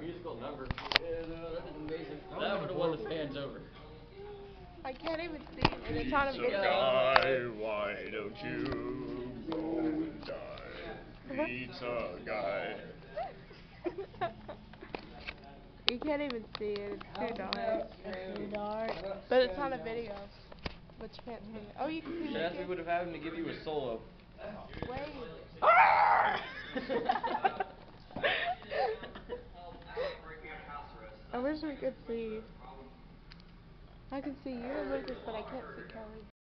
musical number. Yeah, no, that was amazing. That would have won the fans over. I can't even see it, and it's on a Pizza video. guy, why don't you go and die? Pizza guy. you can't even see it. It's too dark. It's too dark. But it's on a video. But you can't see it. Oh, you can see Chef, we would have had him to give you a solo. Wait. I wish we could see. I can see you Lukas, but I can't see Kelly.